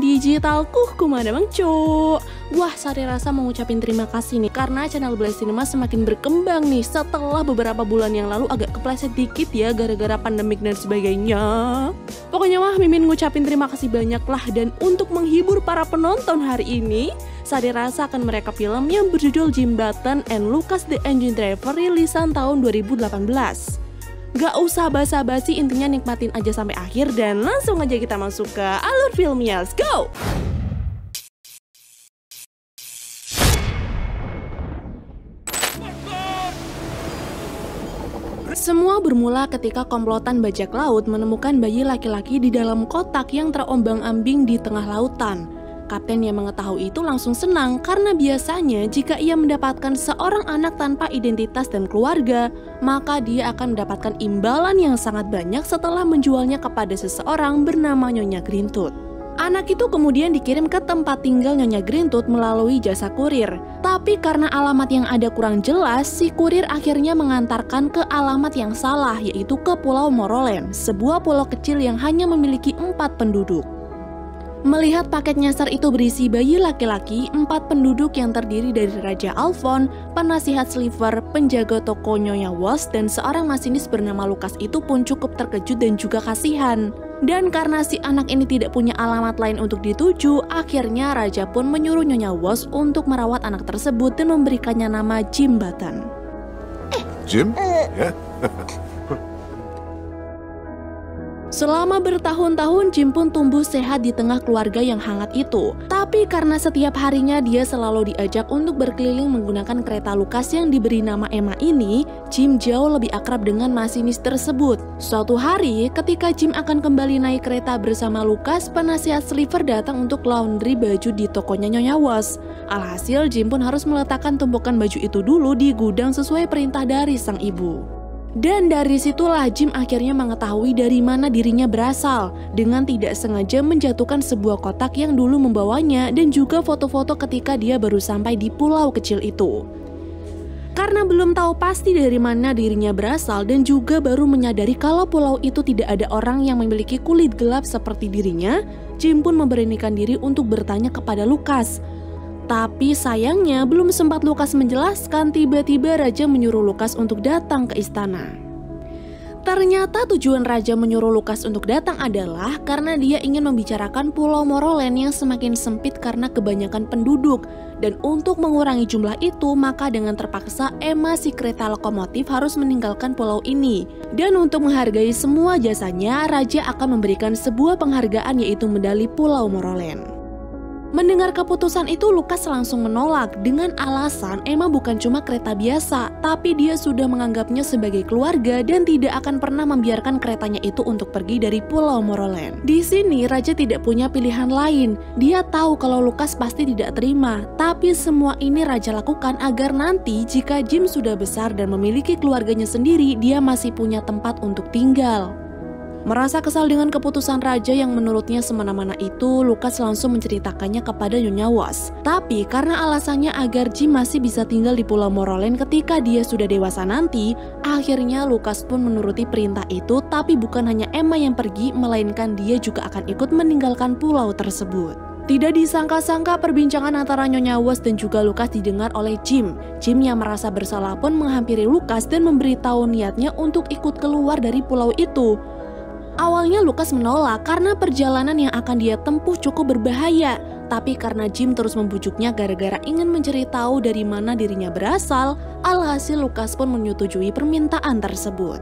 digitalku kumada bang cu. Wah Sari rasa mengucapin terima kasih nih Karena channel Black Cinema semakin berkembang nih Setelah beberapa bulan yang lalu agak kepleset dikit ya Gara-gara pandemik dan sebagainya. Pokoknya wah Mimin ngucapin terima kasih banyak lah Dan untuk menghibur para penonton hari ini Sari rasa akan mereka film yang berjudul Jim Button and Lucas the Engine Driver rilisan tahun 2018 Gak usah basa-basi intinya nikmatin aja sampai akhir dan langsung aja kita masuk ke alur filmnya. Let's go! Semua bermula ketika komplotan bajak laut menemukan bayi laki-laki di dalam kotak yang terombang-ambing di tengah lautan. Kapten yang mengetahui itu langsung senang karena biasanya jika ia mendapatkan seorang anak tanpa identitas dan keluarga, maka dia akan mendapatkan imbalan yang sangat banyak setelah menjualnya kepada seseorang bernama Nyonya Grintut. Anak itu kemudian dikirim ke tempat tinggal Nyonya Grintut melalui jasa kurir. Tapi karena alamat yang ada kurang jelas, si kurir akhirnya mengantarkan ke alamat yang salah, yaitu ke Pulau Morolen, sebuah pulau kecil yang hanya memiliki empat penduduk. Melihat paket nyasar itu berisi bayi laki-laki, empat penduduk yang terdiri dari Raja Alfon, penasihat Sliver, penjaga toko Nyonya Was, dan seorang masinis bernama Lukas itu pun cukup terkejut dan juga kasihan. Dan karena si anak ini tidak punya alamat lain untuk dituju, akhirnya Raja pun menyuruh Nyonya Was untuk merawat anak tersebut dan memberikannya nama Jim Button. Eh, Jim? Ya? Selama bertahun-tahun Jim pun tumbuh sehat di tengah keluarga yang hangat itu. Tapi karena setiap harinya dia selalu diajak untuk berkeliling menggunakan kereta Lukas yang diberi nama Emma ini, Jim jauh lebih akrab dengan masinis tersebut. Suatu hari, ketika Jim akan kembali naik kereta bersama Lukas, penasihat Sliver datang untuk laundry baju di tokonya Nyonya Was. Alhasil Jim pun harus meletakkan tumpukan baju itu dulu di gudang sesuai perintah dari sang ibu. Dan dari situlah Jim akhirnya mengetahui dari mana dirinya berasal dengan tidak sengaja menjatuhkan sebuah kotak yang dulu membawanya dan juga foto-foto ketika dia baru sampai di pulau kecil itu. Karena belum tahu pasti dari mana dirinya berasal dan juga baru menyadari kalau pulau itu tidak ada orang yang memiliki kulit gelap seperti dirinya, Jim pun memberanikan diri untuk bertanya kepada Lukas tapi sayangnya belum sempat Lukas menjelaskan tiba-tiba Raja menyuruh Lukas untuk datang ke istana. Ternyata tujuan Raja menyuruh Lukas untuk datang adalah karena dia ingin membicarakan Pulau Morolen yang semakin sempit karena kebanyakan penduduk dan untuk mengurangi jumlah itu maka dengan terpaksa Emma si kereta lokomotif harus meninggalkan pulau ini. Dan untuk menghargai semua jasanya, Raja akan memberikan sebuah penghargaan yaitu medali Pulau Morolen. Mendengar keputusan itu, Lukas langsung menolak dengan alasan Emma bukan cuma kereta biasa, tapi dia sudah menganggapnya sebagai keluarga dan tidak akan pernah membiarkan keretanya itu untuk pergi dari Pulau Moroland. Di sini, Raja tidak punya pilihan lain. Dia tahu kalau Lukas pasti tidak terima, tapi semua ini Raja lakukan agar nanti jika Jim sudah besar dan memiliki keluarganya sendiri, dia masih punya tempat untuk tinggal. Merasa kesal dengan keputusan raja yang menurutnya semena-mena itu, Lukas langsung menceritakannya kepada Nyonya Was. Tapi karena alasannya agar Jim masih bisa tinggal di Pulau Morolen ketika dia sudah dewasa nanti, akhirnya Lukas pun menuruti perintah itu, tapi bukan hanya Emma yang pergi, melainkan dia juga akan ikut meninggalkan pulau tersebut. Tidak disangka-sangka perbincangan antara Nyonya Was dan juga Lukas didengar oleh Jim. Jim yang merasa bersalah pun menghampiri Lukas dan memberitahu niatnya untuk ikut keluar dari pulau itu. Awalnya Lukas menolak karena perjalanan yang akan dia tempuh cukup berbahaya. Tapi karena Jim terus membujuknya gara-gara ingin mencari tahu dari mana dirinya berasal, alhasil Lukas pun menyetujui permintaan tersebut.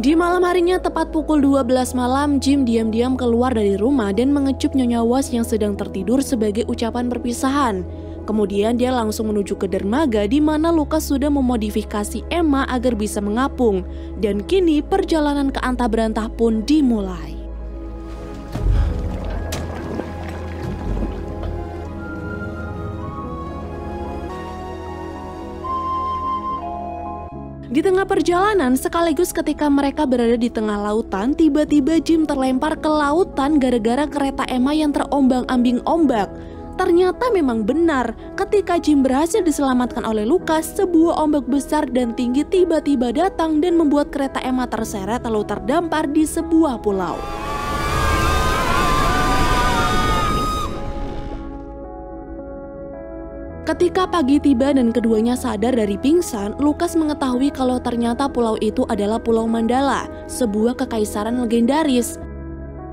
Di malam harinya tepat pukul 12 malam, Jim diam-diam keluar dari rumah dan mengecup Nyonya Was yang sedang tertidur sebagai ucapan perpisahan. Kemudian dia langsung menuju ke dermaga di mana Lukas sudah memodifikasi Emma agar bisa mengapung. Dan kini perjalanan ke antah berantah pun dimulai. Di tengah perjalanan, sekaligus ketika mereka berada di tengah lautan, tiba-tiba Jim terlempar ke lautan gara-gara kereta Emma yang terombang-ambing ombak. Ternyata memang benar, ketika Jim berhasil diselamatkan oleh Lukas, sebuah ombak besar dan tinggi tiba-tiba datang dan membuat kereta Emma terseret lalu terdampar di sebuah pulau. Ketika pagi tiba dan keduanya sadar dari pingsan, Lukas mengetahui kalau ternyata pulau itu adalah Pulau Mandala, sebuah kekaisaran legendaris.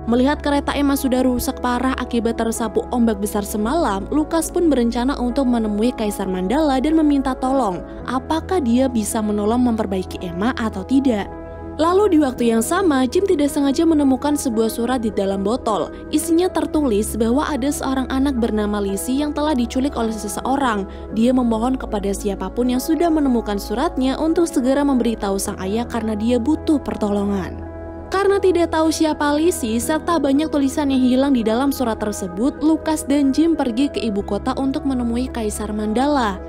Melihat kereta Emma sudah rusak parah akibat tersapu ombak besar semalam, Lukas pun berencana untuk menemui Kaisar Mandala dan meminta tolong, apakah dia bisa menolong memperbaiki Emma atau tidak. Lalu di waktu yang sama, Jim tidak sengaja menemukan sebuah surat di dalam botol. Isinya tertulis bahwa ada seorang anak bernama Lizzie yang telah diculik oleh seseorang. Dia memohon kepada siapa pun yang sudah menemukan suratnya untuk segera memberitahu sang ayah karena dia butuh pertolongan. Karena tidak tahu siapa Lisi serta banyak tulisan yang hilang di dalam surat tersebut, Lukas dan Jim pergi ke ibu kota untuk menemui Kaisar Mandala.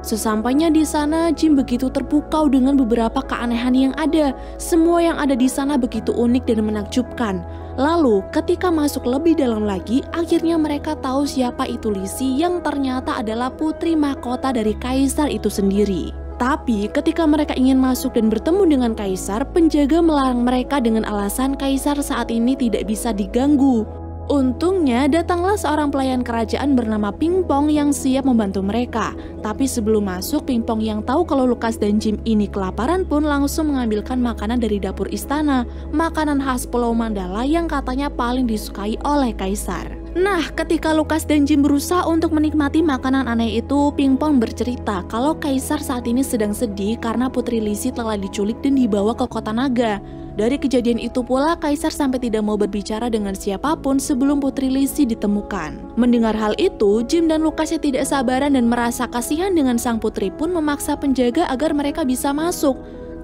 Sesampainya di sana, Jim begitu terpukau dengan beberapa keanehan yang ada. Semua yang ada di sana begitu unik dan menakjubkan. Lalu, ketika masuk lebih dalam lagi, akhirnya mereka tahu siapa itu Lisi yang ternyata adalah putri mahkota dari kaisar itu sendiri. Tapi ketika mereka ingin masuk dan bertemu dengan kaisar, penjaga melarang mereka dengan alasan kaisar saat ini tidak bisa diganggu. Untungnya datanglah seorang pelayan kerajaan bernama Pingpong yang siap membantu mereka. Tapi sebelum masuk, Pingpong yang tahu kalau Lukas dan Jim ini kelaparan pun langsung mengambilkan makanan dari dapur istana, makanan khas Pulau Mandala yang katanya paling disukai oleh kaisar. Nah, ketika Lukas dan Jim berusaha untuk menikmati makanan aneh itu, Pingpong bercerita kalau Kaisar saat ini sedang sedih karena Putri Lisi telah diculik dan dibawa ke kota naga. Dari kejadian itu pula, Kaisar sampai tidak mau berbicara dengan siapa pun sebelum Putri Lisi ditemukan. Mendengar hal itu, Jim dan Lukas yang tidak sabaran dan merasa kasihan dengan sang putri pun memaksa penjaga agar mereka bisa masuk.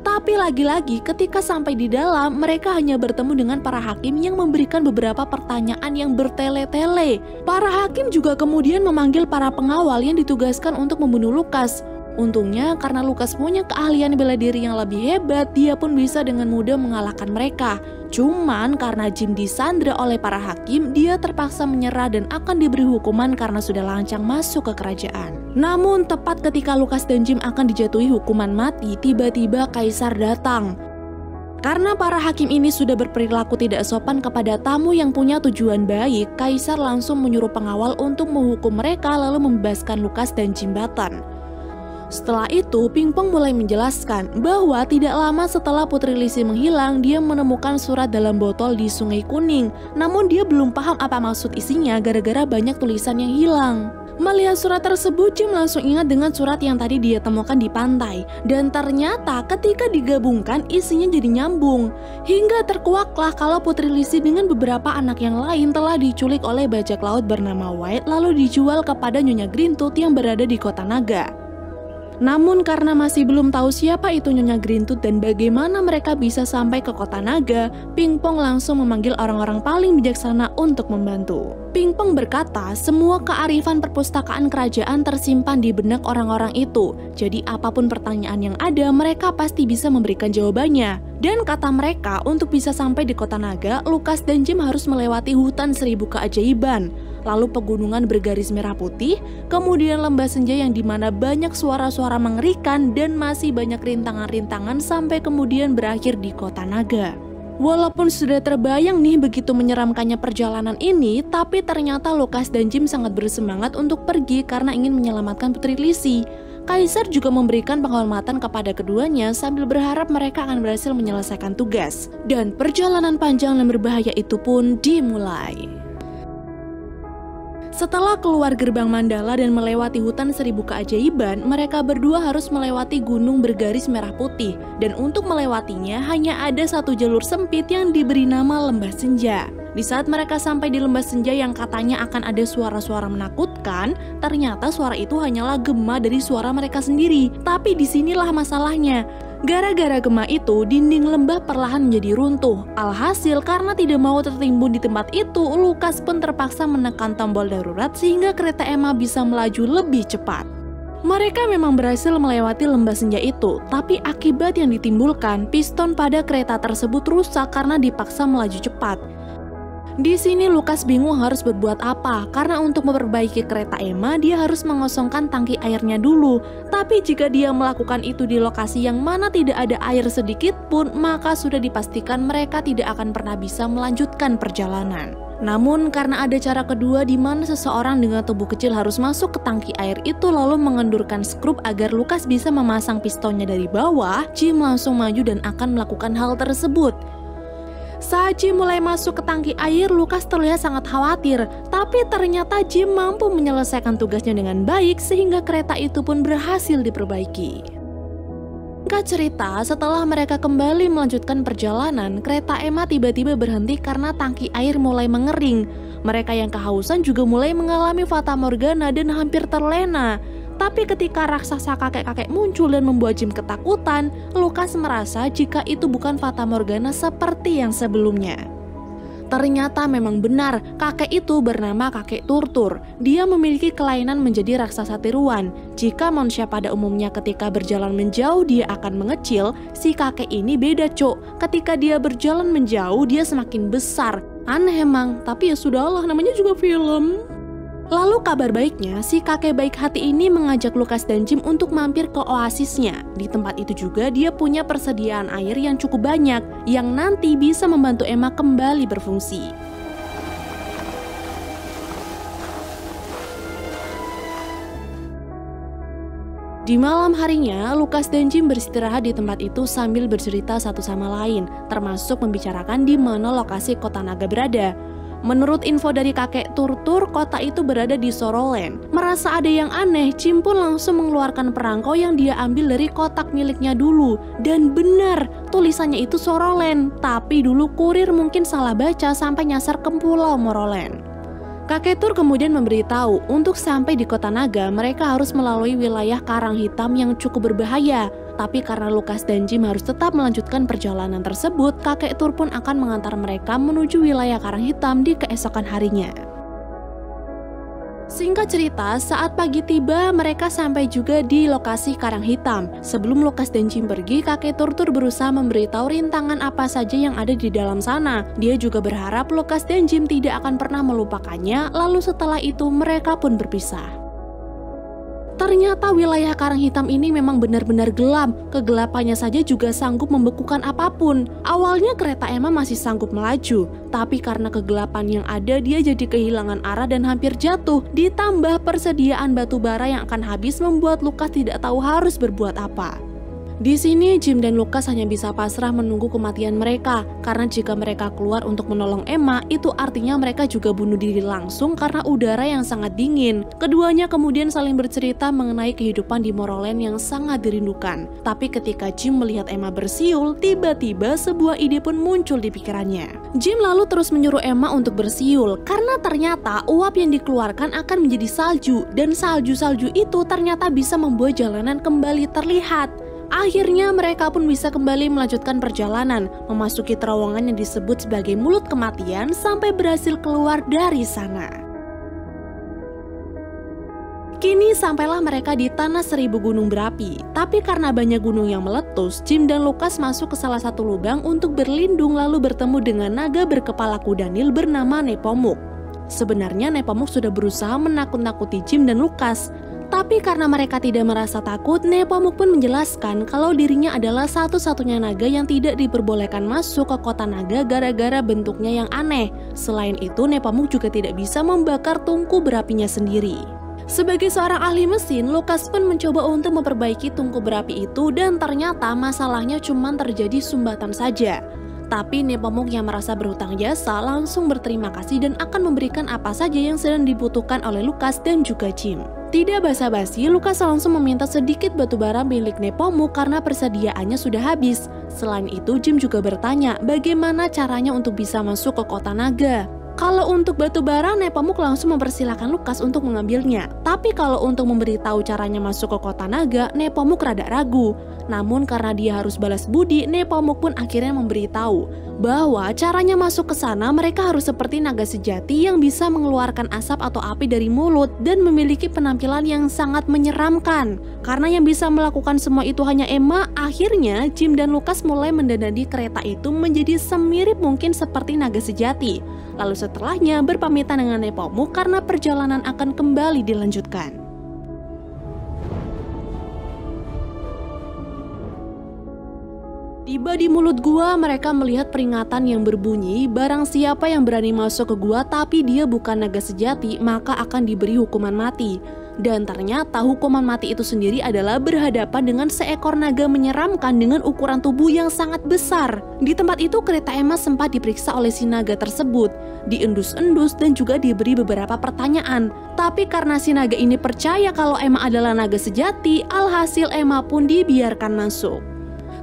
Tapi lagi-lagi ketika sampai di dalam, mereka hanya bertemu dengan para hakim yang memberikan beberapa pertanyaan yang bertele-tele. Para hakim juga kemudian memanggil para pengawal yang ditugaskan untuk membunuh Lukas. Untungnya karena Lukas punya keahlian bela diri yang lebih hebat, dia pun bisa dengan mudah mengalahkan mereka. Cuman karena Jim disandra oleh para hakim, dia terpaksa menyerah dan akan diberi hukuman karena sudah lancang masuk ke kerajaan. Namun tepat ketika Lukas dan Jim akan dijatuhi hukuman mati, tiba-tiba Kaisar datang. Karena para hakim ini sudah berperilaku tidak sopan kepada tamu yang punya tujuan baik, Kaisar langsung menyuruh pengawal untuk menghukum mereka lalu membebaskan Lukas dan Jim Button. Setelah itu, Pingpong mulai menjelaskan bahwa tidak lama setelah Putri Lisi menghilang, dia menemukan surat dalam botol di Sungai Kuning. Namun dia belum paham apa maksud isinya gara-gara banyak tulisan yang hilang. Melihat surat tersebut, Jim langsung ingat dengan surat yang tadi dia temukan di pantai. Dan ternyata ketika digabungkan, isinya jadi nyambung. Hingga terkuaklah kalau Putri Lisi dengan beberapa anak yang lain telah diculik oleh bajak laut bernama White lalu dijual kepada Nyonya Grintut yang berada di kota Naga. Namun karena masih belum tahu siapa itu Nyonya Grintut dan bagaimana mereka bisa sampai ke kota naga, Pingpong langsung memanggil orang-orang paling bijaksana untuk membantu. Pingpong berkata, semua kearifan perpustakaan kerajaan tersimpan di benak orang-orang itu. Jadi apa pun pertanyaan yang ada, mereka pasti bisa memberikan jawabannya. Dan kata mereka, untuk bisa sampai di kota naga, Lukas dan Jim harus melewati hutan seribu keajaiban lalu pegunungan bergaris merah putih, kemudian lembah senja yang di mana banyak suara-suara mengerikan dan masih banyak rintangan-rintangan sampai kemudian berakhir di kota naga. Walaupun sudah terbayang nih begitu menyeramkannya perjalanan ini, tapi ternyata Lukas dan Jim sangat bersemangat untuk pergi karena ingin menyelamatkan Putri Lisi. Kaisar juga memberikan penghormatan kepada keduanya sambil berharap mereka akan berhasil menyelesaikan tugas. Dan perjalanan panjang dan berbahaya itu pun dimulai. Setelah keluar gerbang Mandala dan melewati hutan seribu keajaiban, mereka berdua harus melewati gunung bergaris merah putih. Dan untuk melewatinya hanya ada satu jalur sempit yang diberi nama Lembah Senja. Di saat mereka sampai di lembah senja yang katanya akan ada suara-suara menakutkan, ternyata suara itu hanyalah gema dari suara mereka sendiri. Tapi di sinilah masalahnya. Gara-gara gema itu, dinding lembah perlahan menjadi runtuh. Alhasil, karena tidak mau tertimbun di tempat itu, Lukas pun terpaksa menekan tombol darurat sehingga kereta Emma bisa melaju lebih cepat. Mereka memang berhasil melewati lembah senja itu, tapi akibat yang ditimbulkan, piston pada kereta tersebut rusak karena dipaksa melaju cepat. Di sini Lukas bingung harus berbuat apa karena untuk memperbaiki kereta Emma dia harus mengosongkan tangki airnya dulu. Tapi jika dia melakukan itu di lokasi yang mana tidak ada air sedikit pun, maka sudah dipastikan mereka tidak akan pernah bisa melanjutkan perjalanan. Namun karena ada cara kedua di mana seseorang dengan tubuh kecil harus masuk ke tangki air itu lalu mengendurkan skrup agar Lukas bisa memasang pistonnya dari bawah, Jim langsung maju dan akan melakukan hal tersebut. Saat Jim mulai masuk ke tangki air, Lukas terlihat sangat khawatir. Tapi ternyata Jim mampu menyelesaikan tugasnya dengan baik sehingga kereta itu pun berhasil diperbaiki. Gak cerita, setelah mereka kembali melanjutkan perjalanan, kereta Emma tiba-tiba berhenti karena tangki air mulai mengering. Mereka yang kehausan juga mulai mengalami fata morgana dan hampir terlena. Tapi ketika raksasa kakek-kakek muncul dan membuat Jim ketakutan, Lukas merasa jika itu bukan Fata Morgana seperti yang sebelumnya. Ternyata memang benar, kakek itu bernama kakek Turtur. Dia memiliki kelainan menjadi raksasa tiruan. Jika manusia pada umumnya ketika berjalan menjauh dia akan mengecil, si kakek ini beda cok. Ketika dia berjalan menjauh dia semakin besar. Aneh emang, tapi ya sudahlah namanya juga film. Lalu kabar baiknya, si kakek baik hati ini mengajak Lukas dan Jim untuk mampir ke oasisnya. Di tempat itu juga dia punya persediaan air yang cukup banyak, yang nanti bisa membantu Emma kembali berfungsi. Di malam harinya, Lukas dan Jim beristirahat di tempat itu sambil bercerita satu sama lain, termasuk membicarakan di mana lokasi kota naga berada. Menurut info dari kakek Turtur, kota itu berada di Sorolen. Merasa ada yang aneh, Jim pun langsung mengeluarkan perangko yang dia ambil dari kotak miliknya dulu. Dan benar, tulisannya itu Sorolen. Tapi dulu kurir mungkin salah baca sampai nyasar ke Pulau Morolen. Kakek Tur kemudian memberitahu untuk sampai di kota Naga mereka harus melalui wilayah Karang Hitam yang cukup berbahaya. Tapi karena Lukas dan Jim harus tetap melanjutkan perjalanan tersebut, kakek Tur pun akan mengantar mereka menuju wilayah Karang Hitam di keesokan harinya. Singkat cerita, saat pagi tiba, mereka sampai juga di lokasi Karang Hitam. Sebelum Lukas dan Jim pergi, kakek Turtur berusaha memberitahu rintangan apa saja yang ada di dalam sana. Dia juga berharap Lukas dan Jim tidak akan pernah melupakannya, lalu setelah itu mereka pun berpisah. Ternyata wilayah Karang Hitam ini memang benar-benar gelap. Kegelapannya saja juga sanggup membekukan apa pun. Awalnya kereta Emma masih sanggup melaju, tapi karena kegelapan yang ada dia jadi kehilangan arah dan hampir jatuh. Ditambah persediaan batu bara yang akan habis membuat Lukas tidak tahu harus berbuat apa. Di sini Jim dan Lucas hanya bisa pasrah menunggu kematian mereka karena jika mereka keluar untuk menolong Emma itu artinya mereka juga bunuh diri langsung karena udara yang sangat dingin. Keduanya kemudian saling bercerita mengenai kehidupan di Moroland yang sangat dirindukan. Tapi ketika Jim melihat Emma bersiul, tiba-tiba sebuah ide pun muncul di pikirannya. Jim lalu terus menyuruh Emma untuk bersiul karena ternyata uap yang dikeluarkan akan menjadi salju dan salju-salju itu ternyata bisa membuat jalanan kembali terlihat. Akhirnya mereka pun bisa kembali melanjutkan perjalanan, memasuki terowongan yang disebut sebagai mulut kematian sampai berhasil keluar dari sana. Kini sampailah mereka di tanah seribu gunung berapi, tapi karena banyak gunung yang meletus, Jim dan Lukas masuk ke salah satu lubang untuk berlindung lalu bertemu dengan naga berkepala kuda Nil bernama Nepomuk. Sebenarnya Nepomuk sudah berusaha menakut-nakuti Jim dan Lukas, tapi karena mereka tidak merasa takut, Nepomuk pun menjelaskan kalau dirinya adalah satu-satunya naga yang tidak diperbolehkan masuk ke kota naga gara-gara bentuknya yang aneh. Selain itu, Nepomuk juga tidak bisa membakar tungku berapinya sendiri. Sebagai seorang ahli mesin, Lukas pun mencoba untuk memperbaiki tungku berapi itu dan ternyata masalahnya cuma terjadi sumbatan saja. Tapi Nepomuk yang merasa berhutang jasa langsung berterima kasih dan akan memberikan apa saja yang sedang dibutuhkan oleh Lukas dan juga Jim. Tidak basa-basi, Lukas langsung meminta sedikit batu bara milik Nepomuk karena persediaannya sudah habis. Selain itu, Jim juga bertanya bagaimana caranya untuk bisa masuk ke kota naga. Kalau untuk batu bara, Nepomuk langsung mempersilahkan Lukas untuk mengambilnya. Tapi kalau untuk memberitahu caranya masuk ke kota naga, Nepomuk rada ragu. Namun karena dia harus balas budi, Nepomuk pun akhirnya memberitahu bahwa caranya masuk ke sana mereka harus seperti naga sejati yang bisa mengeluarkan asap atau api dari mulut dan memiliki penampilan yang sangat menyeramkan. Karena yang bisa melakukan semua itu hanya Emma, akhirnya Jim dan Lucas mulai mendandani kereta itu menjadi semirip mungkin seperti naga sejati. Lalu setelahnya berpamitan dengan Nepomuk karena perjalanan akan kembali dilanjutkan. Tiba di mulut gua, mereka melihat peringatan yang berbunyi, barang siapa yang berani masuk ke gua tapi dia bukan naga sejati, maka akan diberi hukuman mati. Dan ternyata hukuman mati itu sendiri adalah berhadapan dengan seekor naga menyeramkan dengan ukuran tubuh yang sangat besar. Di tempat itu kereta Emma sempat diperiksa oleh si naga tersebut, diendus-endus dan juga diberi beberapa pertanyaan. Tapi karena si naga ini percaya kalau Emma adalah naga sejati, alhasil Emma pun dibiarkan masuk.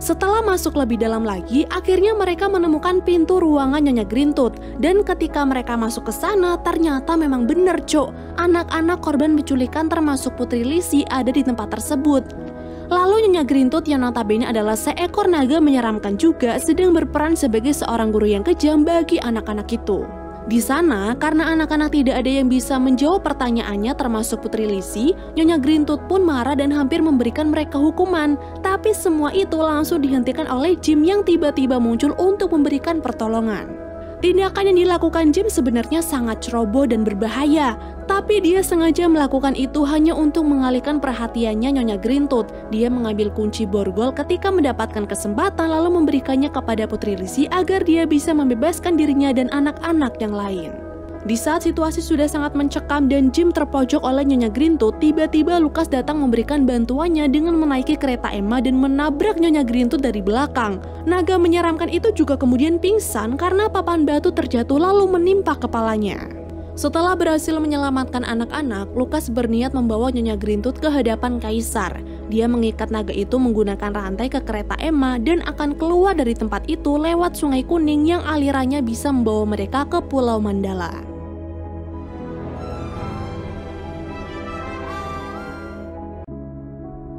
Setelah masuk lebih dalam lagi, akhirnya mereka menemukan pintu ruangan Nyonya Grintut. Dan ketika mereka masuk ke sana, ternyata memang benar, Cok. Anak-anak korban penculikan termasuk Putri Lisi ada di tempat tersebut. Lalu Nyonya Grintut yang notabene adalah seekor naga menyeramkan juga sedang berperan sebagai seorang guru yang kejam bagi anak-anak itu. Di sana, karena anak-anak tidak ada yang bisa menjawab pertanyaannya termasuk Putri Lisi, Nyonya Grintut pun marah dan hampir memberikan mereka hukuman. Tapi semua itu langsung dihentikan oleh Jim yang tiba-tiba muncul untuk memberikan pertolongan. Tindakan yang dilakukan Jim sebenarnya sangat ceroboh dan berbahaya, tapi dia sengaja melakukan itu hanya untuk mengalihkan perhatiannya Nyonya Grintut. Dia mengambil kunci borgol ketika mendapatkan kesempatan lalu memberikannya kepada Putri Lisi agar dia bisa membebaskan dirinya dan anak-anak yang lain. Di saat situasi sudah sangat mencekam dan Jim terpojok oleh Nyonya Grintut, tiba-tiba Lukas datang memberikan bantuannya dengan menaiki kereta Emma dan menabrak Nyonya Grintut dari belakang. Naga menyeramkan itu juga kemudian pingsan karena papan batu terjatuh lalu menimpa kepalanya. Setelah berhasil menyelamatkan anak-anak, Lukas berniat membawa Nyonya Grintut ke hadapan Kaisar. Dia mengikat naga itu menggunakan rantai ke kereta Emma dan akan keluar dari tempat itu lewat Sungai Kuning yang alirannya bisa membawa mereka ke Pulau Mandala.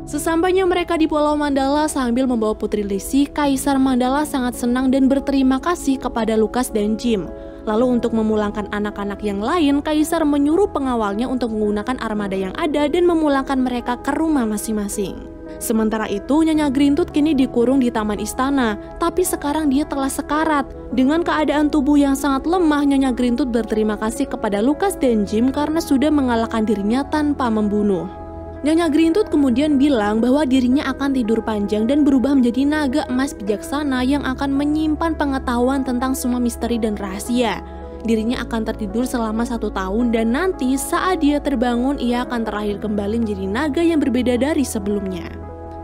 Sesampainya mereka di Pulau Mandala sambil membawa Putri Lisi, Kaisar Mandala sangat senang dan berterima kasih kepada Lukas dan Jim. Lalu untuk memulangkan anak-anak yang lain, Kaisar menyuruh pengawalnya untuk menggunakan armada yang ada dan memulangkan mereka ke rumah masing-masing. Sementara itu, Nyonya Grintut kini dikurung di taman istana, tapi sekarang dia telah sekarat. Dengan keadaan tubuh yang sangat lemah, Nyonya Grintut berterima kasih kepada Lukas dan Jim karena sudah mengalahkan dirinya tanpa membunuh. Nyonya Grintut kemudian bilang bahwa dirinya akan tidur panjang dan berubah menjadi naga emas bijaksana yang akan menyimpan pengetahuan tentang semua misteri dan rahasia. Dirinya akan tertidur selama satu tahun dan nanti saat dia terbangun ia akan terlahir kembali menjadi naga yang berbeda dari sebelumnya.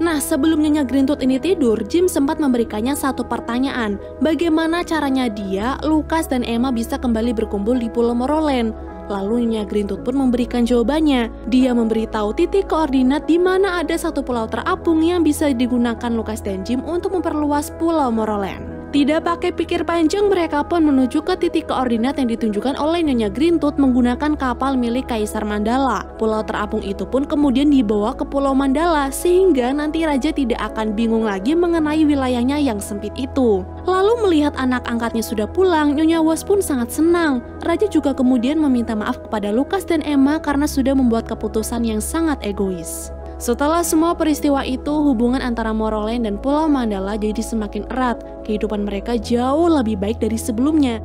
Nah, sebelum Nyonya Grintut ini tidur, Jim sempat memberikannya satu pertanyaan. Bagaimana caranya dia, Lukas, dan Emma bisa kembali berkumpul di Pulau Moroland? Lalu Nyonya Grintut pun memberikan jawabannya. Dia memberitahu titik koordinat di mana ada satu pulau terapung yang bisa digunakan Lukas dan Jim untuk memperluas Pulau Moroland. Tidak pakai pikir panjang, mereka pun menuju ke titik koordinat yang ditunjukkan oleh Nyonya Grintut menggunakan kapal milik Kaisar Mandala. Pulau terapung itu pun kemudian dibawa ke Pulau Mandala sehingga nanti Raja tidak akan bingung lagi mengenai wilayahnya yang sempit itu. Lalu melihat anak angkatnya sudah pulang, Nyonya Was pun sangat senang. Raja juga kemudian meminta maaf kepada Lukas dan Emma karena sudah membuat keputusan yang sangat egois. Setelah semua peristiwa itu, hubungan antara Moroland dan Pulau Mandala jadi semakin erat. Kehidupan mereka jauh lebih baik dari sebelumnya.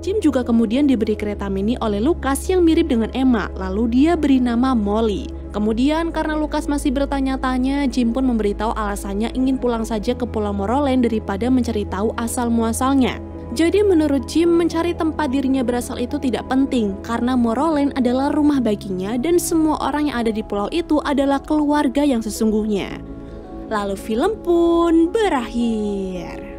Jim juga kemudian diberi kereta mini oleh Lukas yang mirip dengan Emma, lalu dia beri nama Molly. Kemudian karena Lukas masih bertanya-tanya, Jim pun memberitahu alasannya ingin pulang saja ke Pulau Moroland daripada mencari tahu asal muasalnya. Jadi menurut Jim, mencari tempat dirinya berasal itu tidak penting karena Moroland adalah rumah baginya dan semua orang yang ada di pulau itu adalah keluarga yang sesungguhnya. Lalu film pun berakhir.